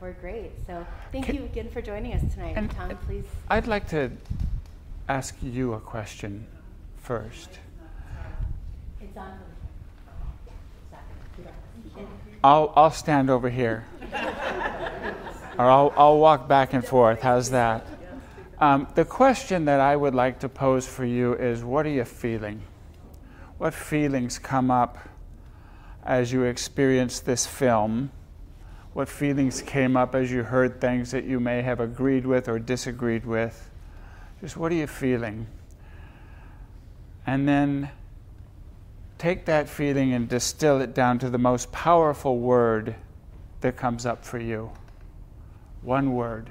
we're great. So thank Can- you again for joining us tonight. And- Tom, please. I'd like to ask you a question first. It's on. I'll, I'll stand over here. or I'll, I'll walk back and forth. How's that? Um, the question that I would like to pose for you is what are you feeling? What feelings come up as you experience this film? What feelings came up as you heard things that you may have agreed with or disagreed with? Just what are you feeling? And then take that feeling and distill it down to the most powerful word that comes up for you. One word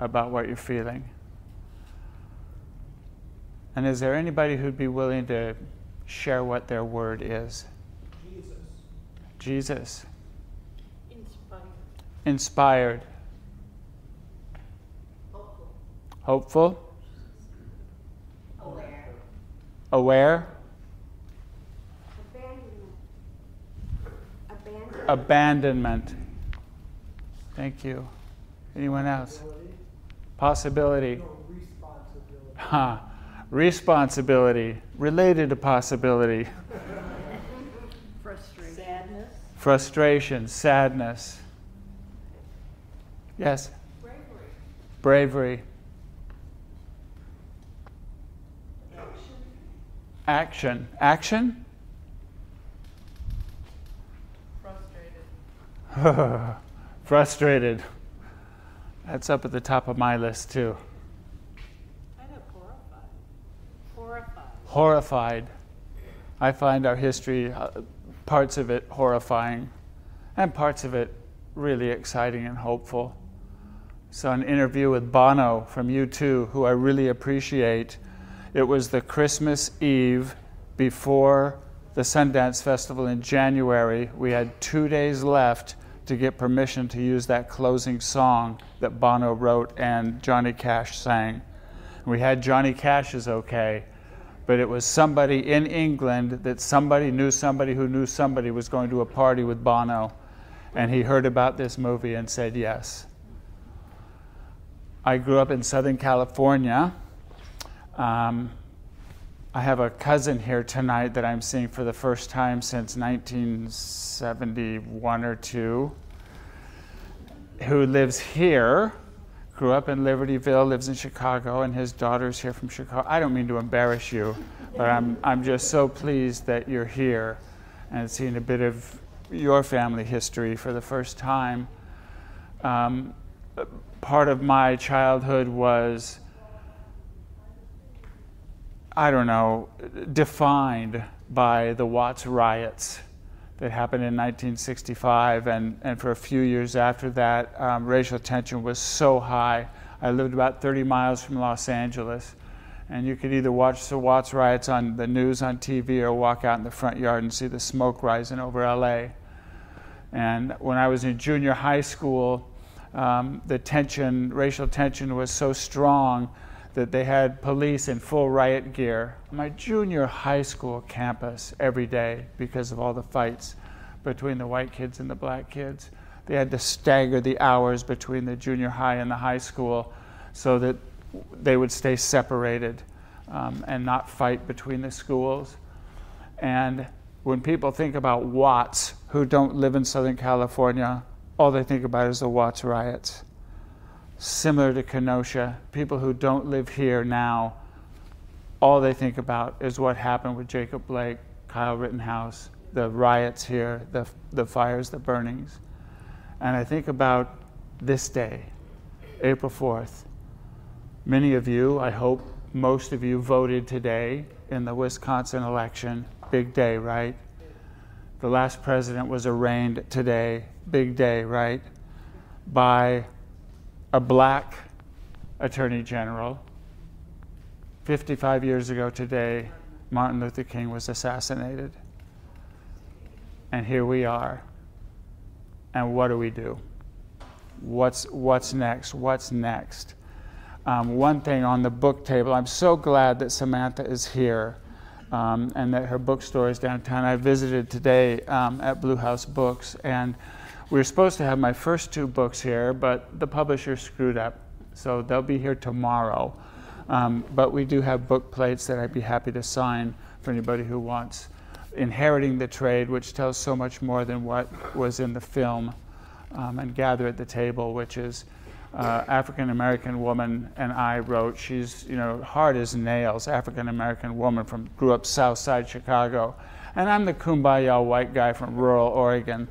about what you're feeling. And is there anybody who'd be willing to share what their word is? Jesus. Jesus. Inspired. Hopeful. Hopeful. Aware. Aware. Abandonment. Abandonment. Abandonment. Thank you. Anyone else? Possibility. No responsibility. Huh. Responsibility. Related to possibility. Frustration. Sadness. Frustration. Sadness. Yes? Bravery. Bravery. Action. Action. Action? Frustrated. Frustrated. That's up at the top of my list, too. Kind of horrified. Horrified. Horrified. I find our history, uh, parts of it horrifying, and parts of it really exciting and hopeful. Saw an interview with Bono from U2, who I really appreciate. It was the Christmas Eve before the Sundance Festival in January. We had two days left to get permission to use that closing song that Bono wrote and Johnny Cash sang. We had Johnny Cash's okay, but it was somebody in England that somebody knew somebody who knew somebody was going to a party with Bono, and he heard about this movie and said yes. I grew up in Southern California. Um, I have a cousin here tonight that I'm seeing for the first time since 1971 or two, who lives here, grew up in Libertyville, lives in Chicago, and his daughter's here from Chicago. I don't mean to embarrass you, but I'm, I'm just so pleased that you're here and seeing a bit of your family history for the first time. Um, part of my childhood was I don't know, defined by the Watts riots that happened in 1965. And, and for a few years after that, um, racial tension was so high. I lived about 30 miles from Los Angeles. And you could either watch the Watts riots on the news on TV or walk out in the front yard and see the smoke rising over LA. And when I was in junior high school, um, the tension, racial tension was so strong that they had police in full riot gear my junior high school campus every day because of all the fights between the white kids and the black kids. They had to stagger the hours between the junior high and the high school so that they would stay separated um, and not fight between the schools. And when people think about Watts who don't live in Southern California, all they think about is the Watts riots similar to Kenosha, people who don't live here now, all they think about is what happened with Jacob Blake, Kyle Rittenhouse, the riots here, the, the fires, the burnings. And I think about this day, April 4th. Many of you, I hope most of you, voted today in the Wisconsin election. Big day, right? The last president was arraigned today. Big day, right? By a black attorney general. 55 years ago today, Martin Luther King was assassinated. And here we are. And what do we do? What's, what's next? What's next? Um, one thing on the book table, I'm so glad that Samantha is here um, and that her bookstore is downtown. I visited today um, at Blue House Books, and We were supposed to have my first two books here, but the publisher screwed up. So they'll be here tomorrow. Um, but we do have book plates that I'd be happy to sign for anybody who wants. Inheriting the Trade, which tells so much more than what was in the film, um, and Gather at the Table, which is uh, African American woman and I wrote. She's you know hard as nails, African American woman from grew up South Side Chicago, and I'm the kumbaya white guy from rural Oregon.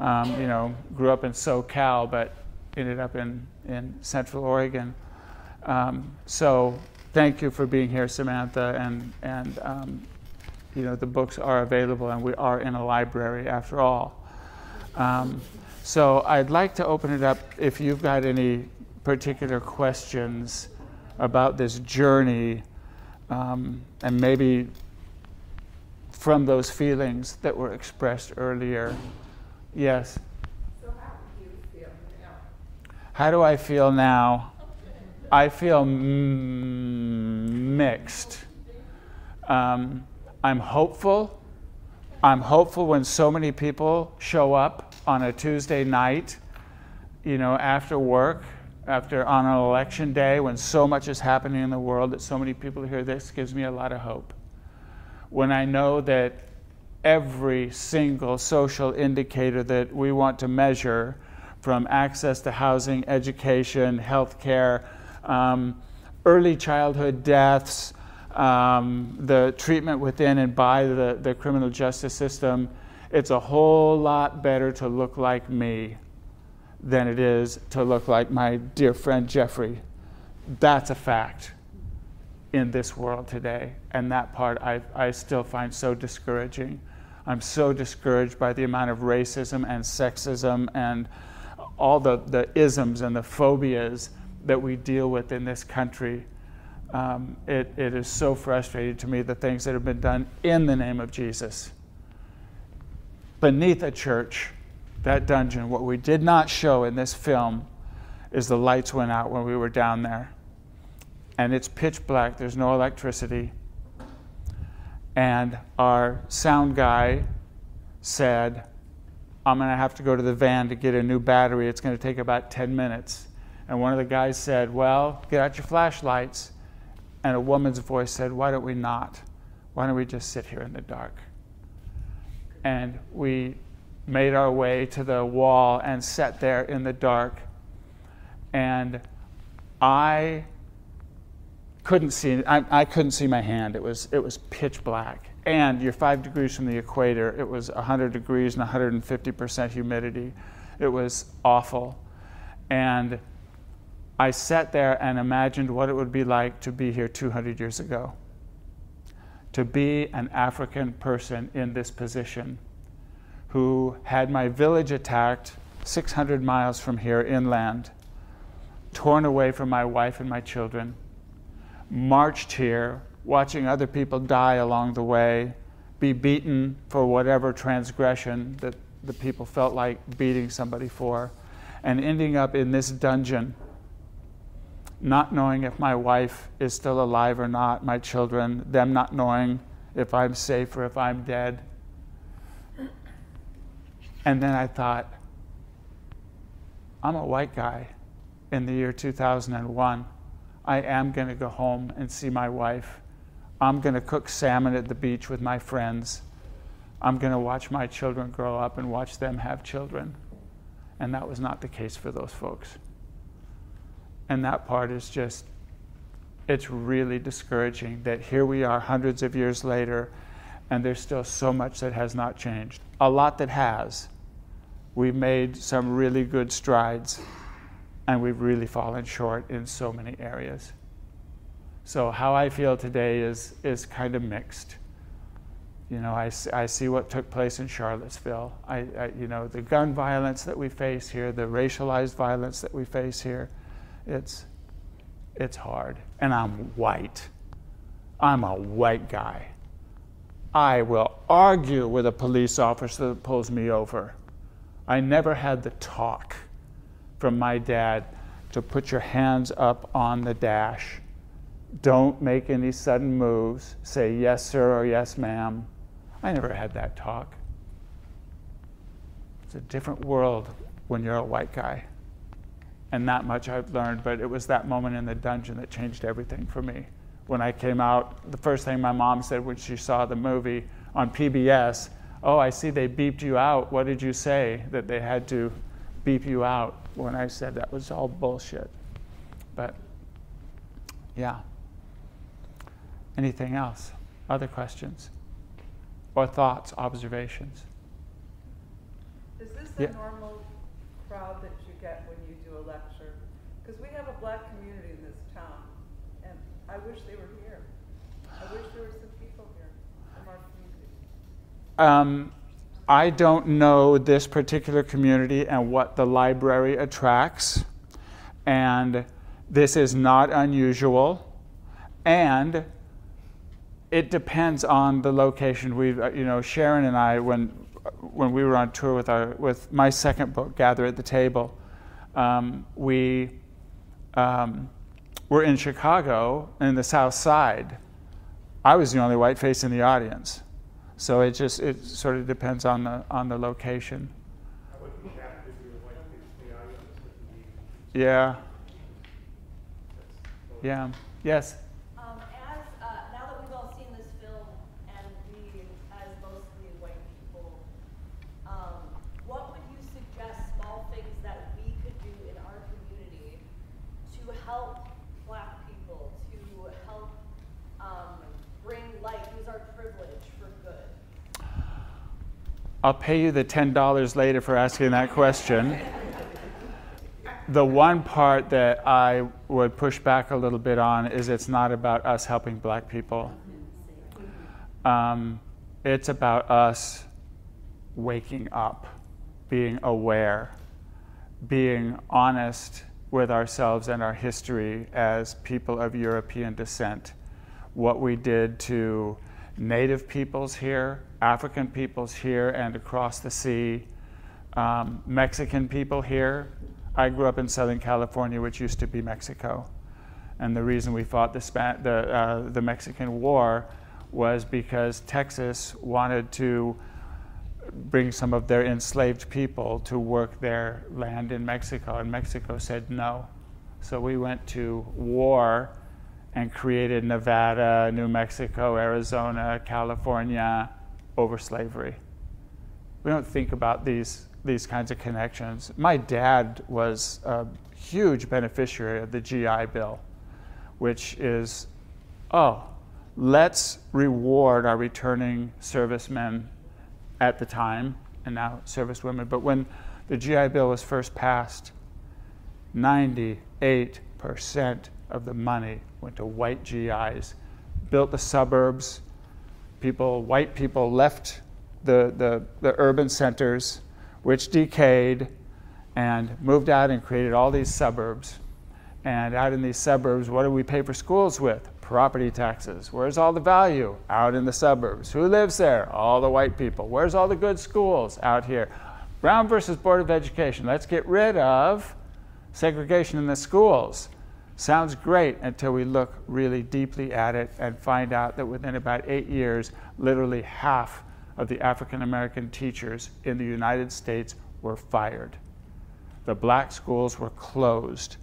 Um, you know, grew up in SoCal, but ended up in in Central Oregon. Um, so thank you for being here, Samantha, and and um, you know the books are available, and we are in a library after all. Um, so I'd like to open it up if you've got any particular questions about this journey, um, and maybe from those feelings that were expressed earlier. Yes. So how do you feel now? How do I feel now? I feel mixed. Um, I'm hopeful. I'm hopeful when so many people show up on a Tuesday night, you know, after work, after on an election day, when so much is happening in the world that so many people hear this gives me a lot of hope. When I know that every single social indicator that we want to measure, from access to housing, education, health care, um, early childhood deaths, um, the treatment within and by the, the criminal justice system, it's a whole lot better to look like me than it is to look like my dear friend Jeffrey. That's a fact in this world today. And that part I, I still find so discouraging. I'm so discouraged by the amount of racism and sexism and all the, the isms and the phobias that we deal with in this country. Um, it, it is so frustrating to me the things that have been done in the name of Jesus. Beneath a church, that dungeon, what we did not show in this film is the lights went out when we were down there. And it's pitch black, there's no electricity. And our sound guy said, I'm going to have to go to the van to get a new battery. It's going to take about 10 minutes. And one of the guys said, Well, get out your flashlights. And a woman's voice said, Why don't we not? Why don't we just sit here in the dark? And we made our way to the wall and sat there in the dark. And I couldn't see I, I couldn't see my hand. It was it was pitch black and you're five degrees from the equator. It was 100 degrees and 150% humidity. It was awful. And I sat there and imagined what it would be like to be here 200 years ago. To be an African person in this position who had my village attacked 600 miles from here inland, torn away from my wife and my children, marched here watching other people die along the way, be beaten for whatever transgression that the people felt like beating somebody for, and ending up in this dungeon, not knowing if my wife is still alive or not, my children, them not knowing if I'm safe or if I'm dead. And then I thought, I'm a white guy in the year 2001. I am going to go home and see my wife I'm going to cook salmon at the beach with my friends. I'm going to watch my children grow up and watch them have children. And that was not the case for those folks. And that part is just, it's really discouraging that here we are hundreds of years later and there's still so much that has not changed. A lot that has. We've made some really good strides and we've really fallen short in so many areas. So how I feel today is is kind of mixed. You know, I, I see what took place in Charlottesville. I, I, you know, the gun violence that we face here, the racialized violence that we face here, it's it's hard. And I'm white. I'm a white guy. I will argue with a police officer that pulls me over. I never had the talk from my dad to put your hands up on the dash don't make any sudden moves. Say yes, sir, or yes, ma'am. I never had that talk. It's a different world when you're a white guy. And that much I've learned, but it was that moment in the dungeon that changed everything for me. When I came out, the first thing my mom said when she saw the movie on PBS, Oh, I see they beeped you out. What did you say? That they had to beep you out when I said that was all bullshit. But yeah. Anything else? Other questions? Or thoughts, observations? Is this Yeah. the normal crowd that you get when you do a lecture? Because we have a black community in this town, and I wish they were here. I wish there were some people here from our community. Um, I don't know this particular community and what the library attracts, and this is not unusual, and it depends on the location. We, uh, you know, Sharon and I, when when we were on tour with our with my second book, Gather at the Table, um, we um, were in Chicago in the South Side. I was the only white face in the audience. So it just it sort of depends on the on the location. Yeah. Yeah. Yes. Um, as, uh, now that we've all seen this film and we, as mostly white people, um, what would you suggest small things that we could do in our community to help black people, to help, um, bring light, use our privilege for good? I'll pay you the ten dollars later for asking that question. the one part that I would push back a little bit on is it's not about us helping black people. Um, it's about us waking up, being aware, being honest with ourselves and our history as people of European descent. What we did to Native peoples here, African peoples here, and across the sea, um, Mexican people here. I grew up in Southern California, which used to be Mexico. And the reason we fought the, Span- the, uh, the Mexican War was because Texas wanted to bring some of their enslaved people to work their land in Mexico, and Mexico said no. So we went to war and created Nevada, New Mexico, Arizona, California over slavery. We don't think about these, these kinds of connections. My dad was a huge beneficiary of the GI Bill, which is, oh, let's reward our returning servicemen at the time, and now servicewomen. But when the GI Bill was first passed, 98% of the money went to white GIs, built the suburbs. People, white people left the, the, the urban centers, which decayed, and moved out and created all these suburbs. And out in these suburbs, what do we pay for schools with? Property taxes. Where's all the value? Out in the suburbs. Who lives there? All the white people. Where's all the good schools? Out here. Brown versus Board of Education. Let's get rid of segregation in the schools. Sounds great until we look really deeply at it and find out that within about eight years, literally half of the African American teachers in the United States were fired. The black schools were closed.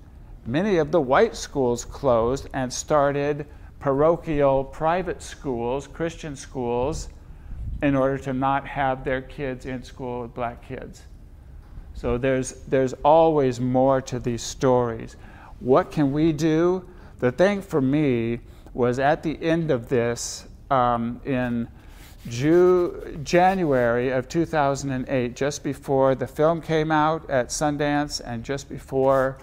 Many of the white schools closed and started parochial private schools, Christian schools, in order to not have their kids in school with black kids. So there's, there's always more to these stories. What can we do? The thing for me was at the end of this, um, in Ju- January of 2008, just before the film came out at Sundance and just before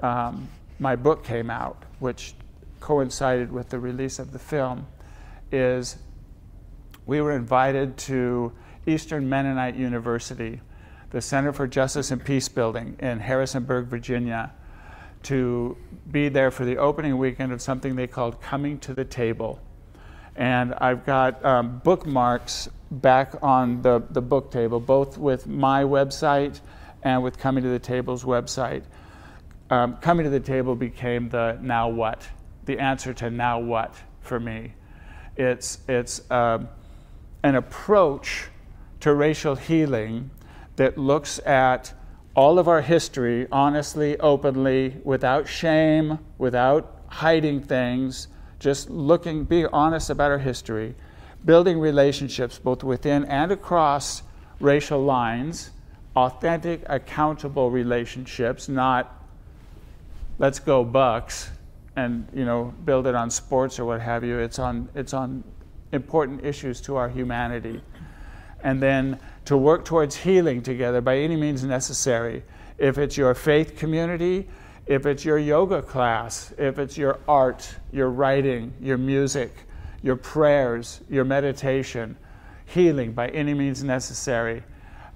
um, my book came out, which coincided with the release of the film, is we were invited to Eastern Mennonite University, the Center for Justice and Peace Building in Harrisonburg, Virginia, to be there for the opening weekend of something they called Coming to the Table. And I've got um, bookmarks back on the, the book table, both with my website and with Coming to the Table's website. Um, coming to the table became the now what, the answer to now what for me. It's, it's um, an approach to racial healing that looks at all of our history honestly, openly, without shame, without hiding things, just looking, being honest about our history, building relationships both within and across racial lines, authentic, accountable relationships, not let's go Bucks and you know build it on sports or what have you. It's on it's on important issues to our humanity, and then to work towards healing together by any means necessary. If it's your faith community, if it's your yoga class, if it's your art, your writing, your music, your prayers, your meditation, healing by any means necessary.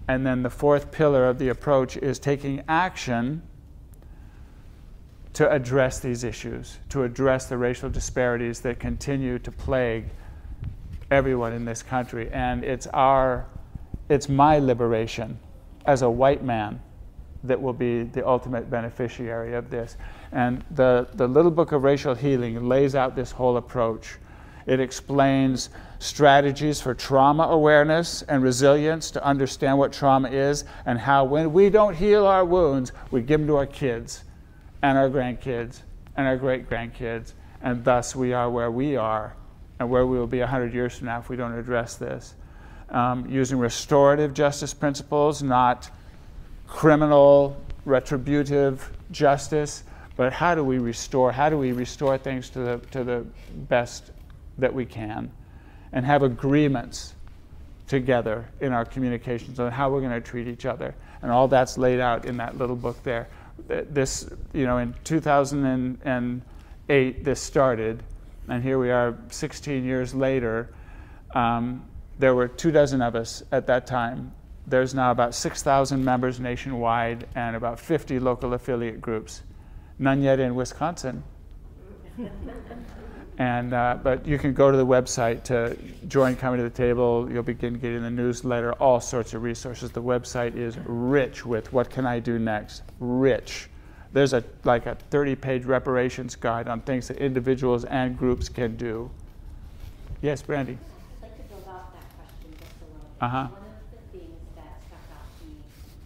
And then the fourth pillar of the approach is taking action to address these issues, to address the racial disparities that continue to plague everyone in this country. And it's our, it's my liberation as a white man that will be the ultimate beneficiary of this. And the, the little book of racial healing lays out this whole approach. It explains strategies for trauma awareness and resilience to understand what trauma is and how, when we don't heal our wounds, we give them to our kids and our grandkids and our great grandkids, and thus we are where we are and where we will be 100 years from now if we don't address this. Um, using restorative justice principles, not criminal, retributive justice, but how do we restore? How do we restore things to the, to the best that we can? And have agreements together in our communications on how we're going to treat each other. And all that's laid out in that little book there. This, you know, in 2008, this started, and here we are 16 years later. Um, there were two dozen of us at that time. There's now about 6,000 members nationwide and about 50 local affiliate groups. None yet in Wisconsin. And, uh, but you can go to the website to join Coming to the Table. You'll begin getting the newsletter, all sorts of resources. The website is rich with what can I do next? Rich. There's a like a 30-page reparations guide on things that individuals and groups can do. Yes, Brandy. I'd like to build off that question just a little bit. Uh-huh. One of the things that stuck out to me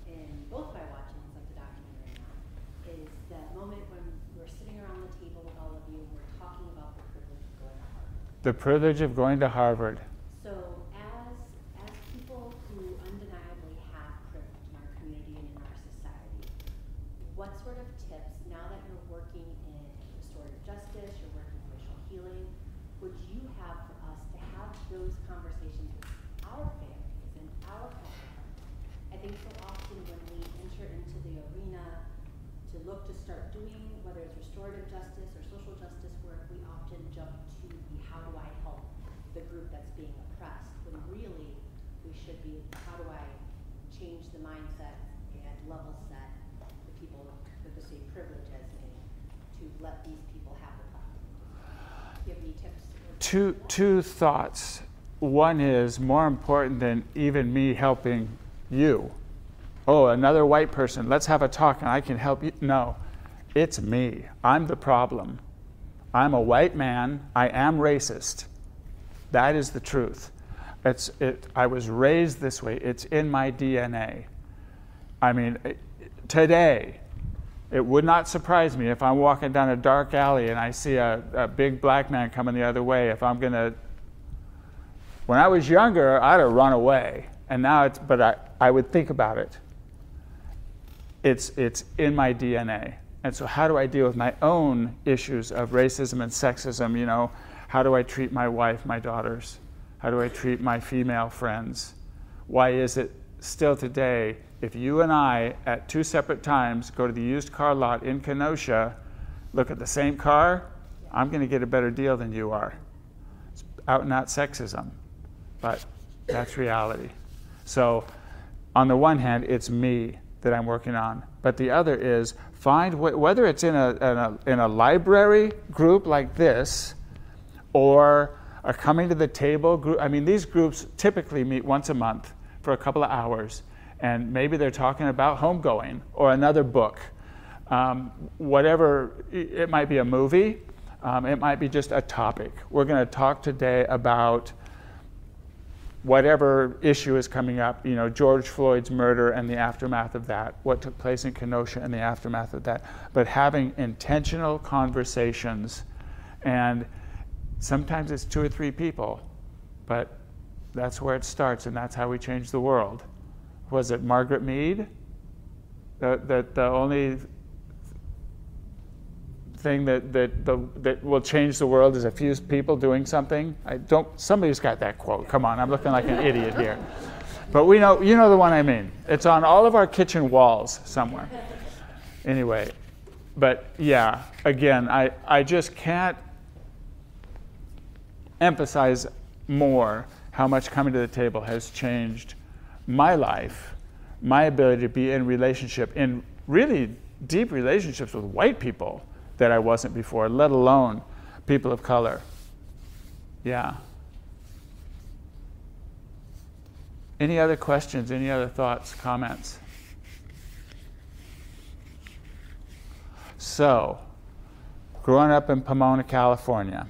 in both my watchings of the documentary is that moment when we're sitting around the table with all of you and we're talking about the privilege of going to Harvard. The privilege of going to Harvard. So as as people who undeniably have privilege in our community and in our society, what sort of tips, now that you're working in restorative justice, you're working in racial healing, would you have for us to have those conversations with our families and our counterparts? I think so often when we enter into the arena to look to start doing, whether it's restorative justice or social justice work, we often jump to the how do I help the group that's being oppressed, when really we should be, how do I change the mindset and level set the people with the same privilege as me to let these people have the platform? Do you have tips? Two, two thoughts. One is more important than even me helping you. Oh, another white person, let's have a talk and I can help you. No, it's me. I'm the problem. I'm a white man. I am racist. That is the truth. It's, it, I was raised this way. It's in my DNA. I mean, today, it would not surprise me if I'm walking down a dark alley and I see a, a big black man coming the other way. If I'm going to, when I was younger, I'd have run away. And now it's, but I, I would think about it. It's, it's in my DNA. And so, how do I deal with my own issues of racism and sexism? You know, how do I treat my wife, my daughters? How do I treat my female friends? Why is it still today, if you and I at two separate times go to the used car lot in Kenosha, look at the same car, I'm going to get a better deal than you are. It's out and out sexism, but that's reality. So, on the one hand, it's me that I'm working on, but the other is find wh- whether it's in a, in a in a library group like this, or a coming to the table. I mean, these groups typically meet once a month for a couple of hours, and maybe they're talking about homegoing or another book, um, whatever. It it might be a movie, um, it might be just a topic. We're going to talk today about whatever issue is coming up, you know, George Floyd's murder and the aftermath of that, what took place in Kenosha and the aftermath of that, but having intentional conversations. And sometimes it's two or three people, but that's where it starts, and that's how we change the world. Was it Margaret Mead? That the, only thing that, that, the, that will change the world is a few people doing something. I don't, somebody's got that quote. Come on, I'm looking like an idiot here. But we know, you know the one I mean. It's on all of our kitchen walls somewhere. Anyway, but yeah, again, I, I just can't emphasize more how much coming to the table has changed my life, my ability to be in relationship, in really deep relationships with white people that I wasn't before, let alone people of color. Yeah. Any other questions? Any other thoughts, comments? So, growing up in Pomona, California,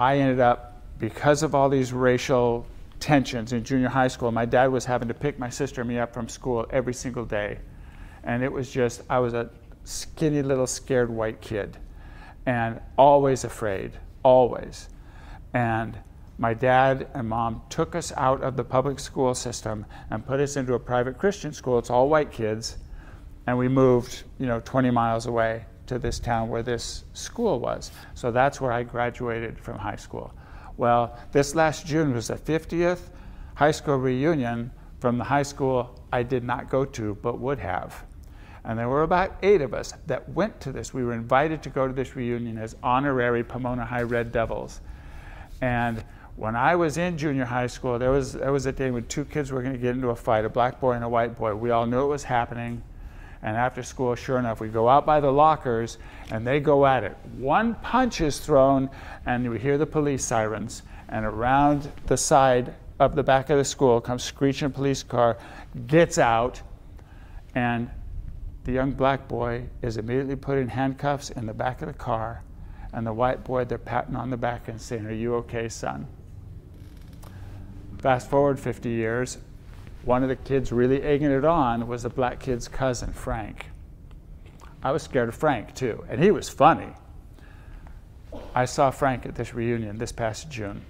I ended up, because of all these racial tensions in junior high school, my dad was having to pick my sister and me up from school every single day. And it was just, I was a skinny little scared white kid and always afraid, always. And my dad and mom took us out of the public school system and put us into a private Christian school. It's all white kids. And we moved, you know, 20 miles away to this town where this school was. So that's where I graduated from high school. Well, this last June was the 50th high school reunion from the high school I did not go to but would have. And there were about eight of us that went to this. We were invited to go to this reunion as honorary Pomona High Red Devils. And when I was in junior high school, there was, there was a day when two kids were going to get into a fight, a black boy and a white boy. We all knew it was happening. And after school, sure enough, we go out by the lockers and they go at it. One punch is thrown, and we hear the police sirens. And around the side of the back of the school comes screeching police car, gets out, and the young black boy is immediately put in handcuffs in the back of the car, and the white boy, they're patting on the back and saying, Are you okay, son? Fast forward 50 years, one of the kids really egging it on was the black kid's cousin, Frank. I was scared of Frank too, and he was funny. I saw Frank at this reunion this past June.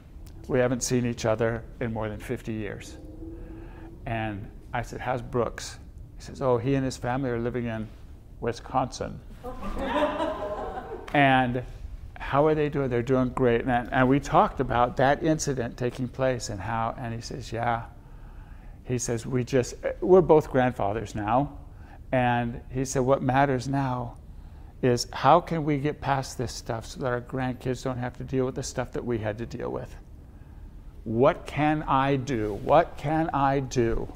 We haven't seen each other in more than 50 years. And I said, How's Brooks? He says, Oh, he and his family are living in Wisconsin. and how are they doing? They're doing great. And, and we talked about that incident taking place and how, and he says, Yeah. He says, We just, we're both grandfathers now. And he said, What matters now is how can we get past this stuff so that our grandkids don't have to deal with the stuff that we had to deal with? What can I do? What can I do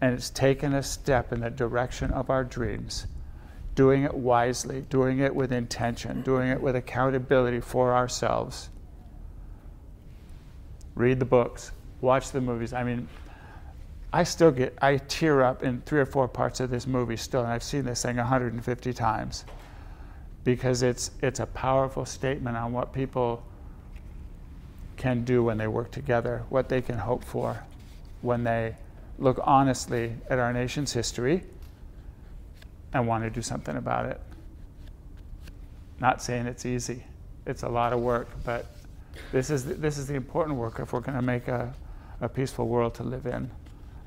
and it's taken a step in the direction of our dreams, doing it wisely, doing it with intention, doing it with accountability for ourselves. Read the books, watch the movies. I mean, I still get, I tear up in three or four parts of this movie still, and I've seen this thing 150 times because it's, it's a powerful statement on what people can do when they work together, what they can hope for when they look honestly at our nation's history and want to do something about it. Not saying it's easy, it's a lot of work, but this is the, this is the important work if we're going to make a, a peaceful world to live in.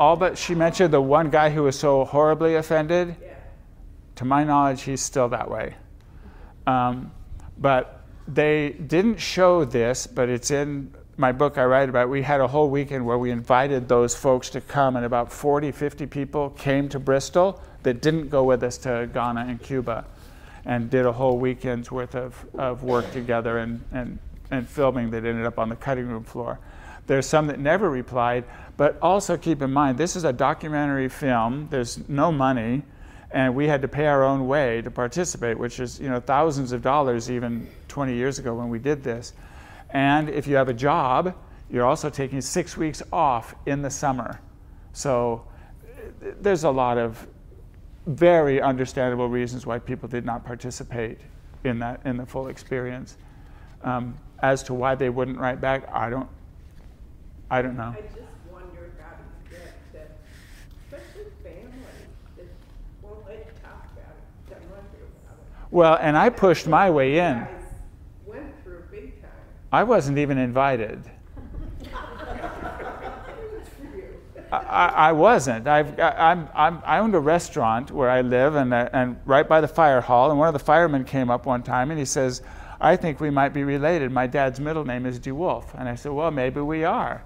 All but she mentioned the one guy who was so horribly offended. Yeah. To my knowledge, he's still that way. Um, but they didn't show this, but it's in my book I write about. We had a whole weekend where we invited those folks to come, and about 40, 50 people came to Bristol that didn't go with us to Ghana and Cuba and did a whole weekend's worth of, of work together and, and, and filming that ended up on the cutting room floor. There's some that never replied. But also keep in mind, this is a documentary film. There's no money, and we had to pay our own way to participate, which is you know thousands of dollars even 20 years ago when we did this. And if you have a job, you're also taking six weeks off in the summer. So there's a lot of very understandable reasons why people did not participate in that in the full experience. Um, as to why they wouldn't write back, I don't. I don't know. I just wonder how you get that, especially families that won't let you talk about it, to about it. Well, and I pushed my way in. went through big time. I wasn't even invited. It was for you. I, I I wasn't. I've, I, I'm, I'm, I owned a restaurant where I live, and, uh, and right by the fire hall. And one of the firemen came up one time, and he says, "I think we might be related. My dad's middle name is DeWolf." And I said, "Well, maybe we are."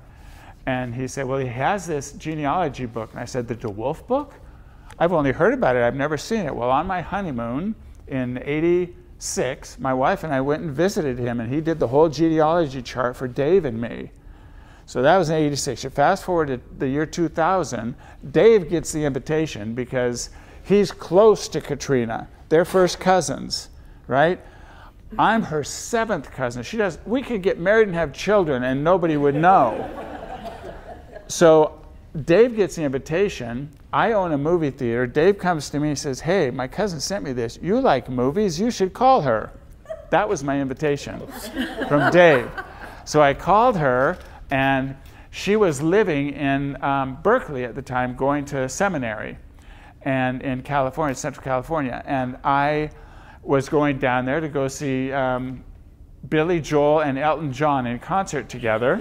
And he said, "Well, he has this genealogy book." And I said, "The DeWolf book? I've only heard about it. I've never seen it." Well, on my honeymoon in '86, my wife and I went and visited him, and he did the whole genealogy chart for Dave and me. So that was in 86. You fast forward to the year 2000, Dave gets the invitation because he's close to Katrina. They're first cousins, right? I'm her seventh cousin. She does, we could get married and have children and nobody would know. So Dave gets the invitation. I own a movie theater. Dave comes to me and says, Hey, my cousin sent me this. You like movies? You should call her. That was my invitation from Dave. So I called her, and she was living in um, Berkeley at the time, going to seminary, and in California, Central California. And I was going down there to go see um, Billy Joel and Elton John in concert together.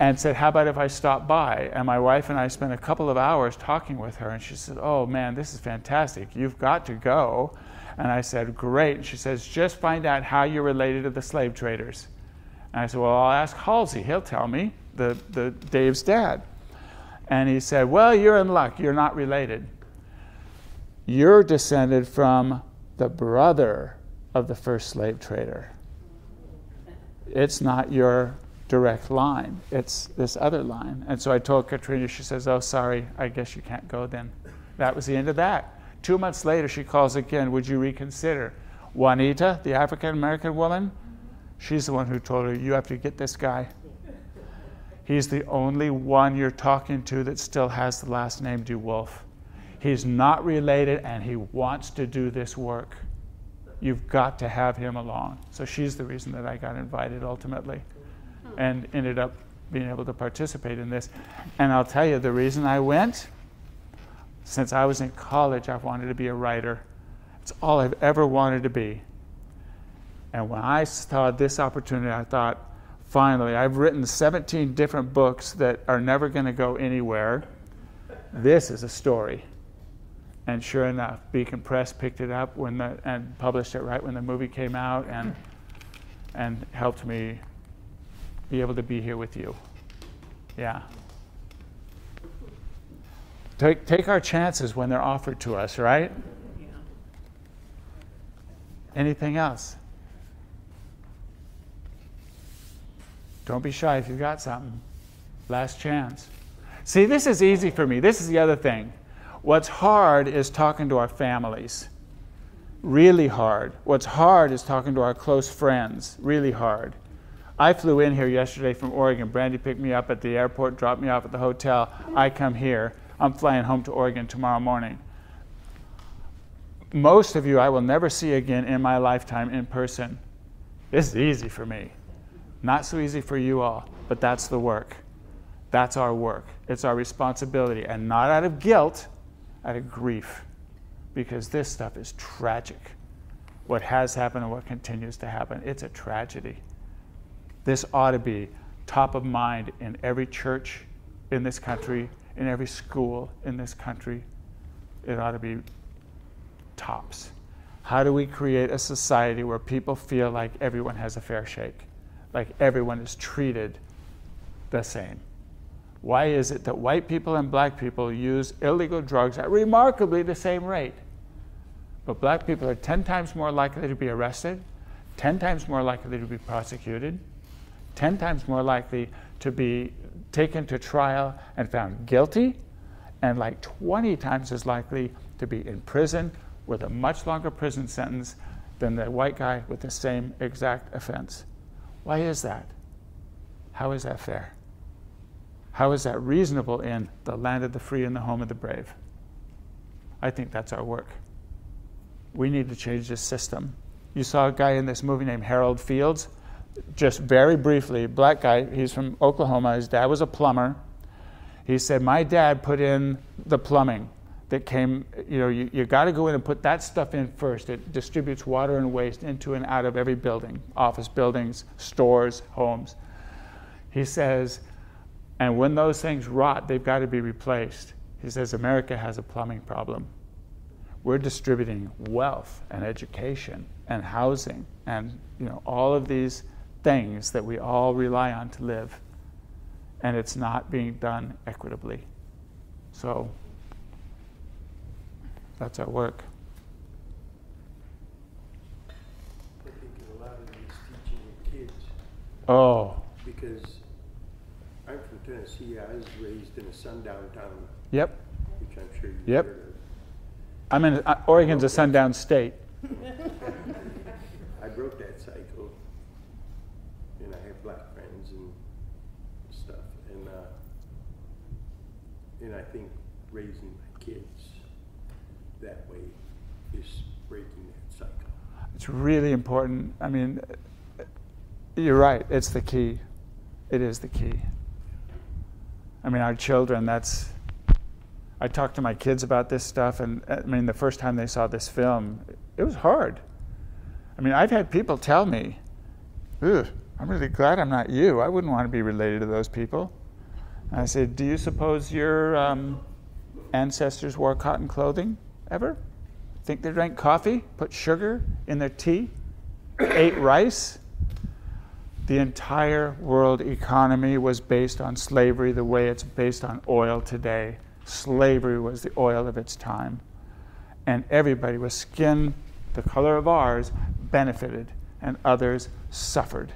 And said, How about if I stop by? And my wife and I spent a couple of hours talking with her, and she said, Oh man, this is fantastic. You've got to go. And I said, Great. And she says, Just find out how you're related to the slave traders. And I said, Well, I'll ask Halsey. He'll tell me, the, the Dave's dad. And he said, Well, you're in luck. You're not related. You're descended from the brother of the first slave trader. It's not your direct line, it's this other line. And so I told Katrina, she says, Oh, sorry, I guess you can't go then. That was the end of that. Two months later, she calls again, Would you reconsider? Juanita, the African American woman, she's the one who told her, You have to get this guy. He's the only one you're talking to that still has the last name DeWolf. He's not related and he wants to do this work. You've got to have him along. So she's the reason that I got invited ultimately and ended up being able to participate in this. And I'll tell you, the reason I went, since I was in college, I've wanted to be a writer. It's all I've ever wanted to be. And when I saw this opportunity, I thought, finally, I've written 17 different books that are never going to go anywhere. This is a story. And sure enough, Beacon Press picked it up when the, and published it right when the movie came out and, and helped me be able to be here with you. Yeah. Take, take our chances when they're offered to us, right? Anything else? Don't be shy if you've got something. Last chance. See, this is easy for me. This is the other thing. What's hard is talking to our families. Really hard. What's hard is talking to our close friends. Really hard. I flew in here yesterday from Oregon. Brandy picked me up at the airport, dropped me off at the hotel. I come here. I'm flying home to Oregon tomorrow morning. Most of you I will never see again in my lifetime in person. This is easy for me. Not so easy for you all, but that's the work. That's our work. It's our responsibility, and not out of guilt, out of grief. Because this stuff is tragic. What has happened and what continues to happen, it's a tragedy. This ought to be top of mind in every church in this country, in every school in this country. It ought to be tops. How do we create a society where people feel like everyone has a fair shake, like everyone is treated the same? Why is it that white people and black people use illegal drugs at remarkably the same rate? But black people are 10 times more likely to be arrested, 10 times more likely to be prosecuted, 10 times more likely to be taken to trial and found guilty, and like 20 times as likely to be in prison with a much longer prison sentence than the white guy with the same exact offense. Why is that? How is that fair? How is that reasonable in the land of the free and the home of the brave? I think that's our work. We need to change this system. You saw a guy in this movie named Harold Fields. Just very briefly, black guy, he's from Oklahoma. His dad was a plumber. He said, My dad put in the plumbing that came, you know, you, you got to go in and put that stuff in first. It distributes water and waste into and out of every building office buildings, stores, homes. He says, and when those things rot, they've got to be replaced. He says, America has a plumbing problem. We're distributing wealth and education and housing and you know all of these things that we all rely on to live and it's not being done equitably. So that's our work. I think a lot of it is teaching your kids, oh because I'm from Tennessee, I was raised in a sundown town, yep. Which I'm sure you've Yep. heard of. i'm in uh, oregon's a sundown state I broke that cycle, and I have black friends and stuff, and, uh, and I think raising my kids that way is breaking that cycle. it's really important. I mean you're right. It's the key. It is the key. I mean our children that's i talk to my kids about this stuff and uh, i mean the first time they saw this film it was hard. I mean i've had people tell me Ugh, i'm really glad i'm not you. I wouldn't want to be related to those people i said do you suppose your um, ancestors wore cotton clothing ever think they drank coffee put sugar in their tea ate rice the entire world economy was based on slavery the way it's based on oil today. Slavery was the oil of its time. And everybody with skin the color of ours benefited, and others suffered.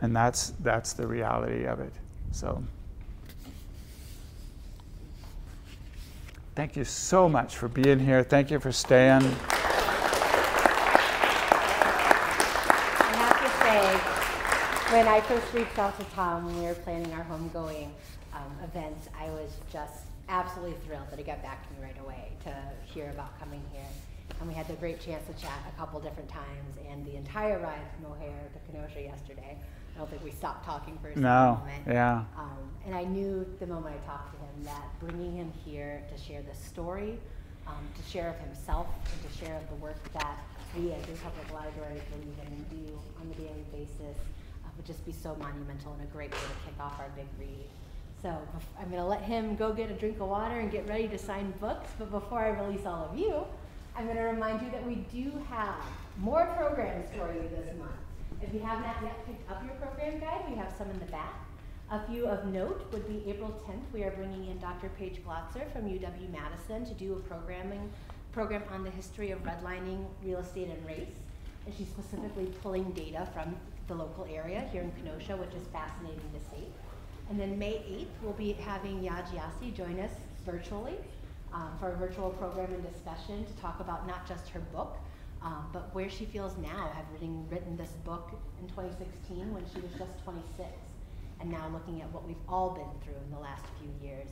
And that's, that's the reality of it. So, thank you so much for being here. Thank you for staying. I have to say, when I first reached out to Tom when we were planning our homegoing um, events, I was just absolutely thrilled that he got back to me right away to hear about coming here. And we had the great chance to chat a couple different times, and the entire ride from O'Hare to Kenosha yesterday. I don't think we stopped talking for a No, moment. yeah. Um, and I knew the moment I talked to him that bringing him here to share this story, um, to share of himself, and to share of the work that we as Republic Libraries believe in and do on a daily basis uh, would just be so monumental and a great way to kick off our big read. So I'm going to let him go get a drink of water and get ready to sign books. But before I release all of you, I'm going to remind you that we do have more programs for you this month. If you have not yet picked up your program guide, we have some in the back. A few of note would be April 10th, we are bringing in Dr. Paige Glotzer from UW Madison to do a programming program on the history of redlining, real estate, and race. And she's specifically pulling data from the local area here in Kenosha, which is fascinating to see. And then May 8th, we'll be having Yaa Gyasi join us virtually um, for a virtual program and discussion to talk about not just her book, um, but where she feels now, having written this book in 2016 when she was just 26, and now looking at what we've all been through in the last few years,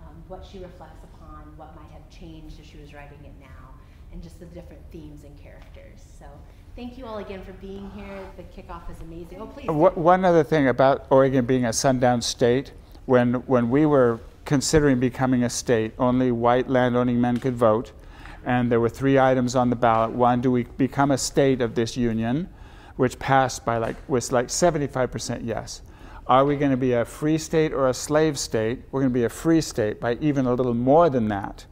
um, what she reflects upon, what might have changed if she was writing it now, and just the different themes and characters. So thank you all again for being here. The kickoff is amazing. Oh, please. One other thing about Oregon being a sundown state, when, when we were considering becoming a state, only white landowning men could vote. And there were three items on the ballot. One, do we become a state of this union, which passed by like, was like 75% yes. Are we going to be a free state or a slave state? We're going to be a free state by even a little more than that.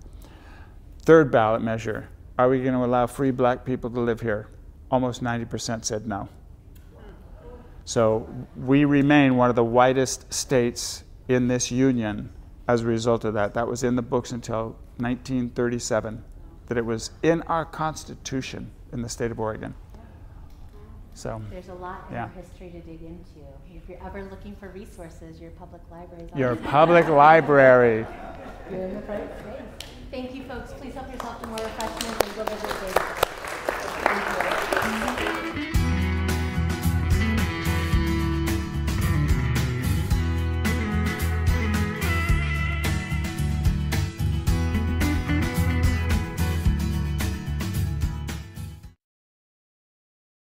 Third ballot measure, are we going to allow free black people to live here? Almost 90% said no. So we remain one of the whitest states in this union as a result of that. That was in the books until 1937, that it was in our Constitution in the state of Oregon. So there's a lot in yeah. our history to dig into. If you're ever looking for resources, your public library is your public library. You're in the right. Thank you, folks. Please help yourself to more refreshments and go visit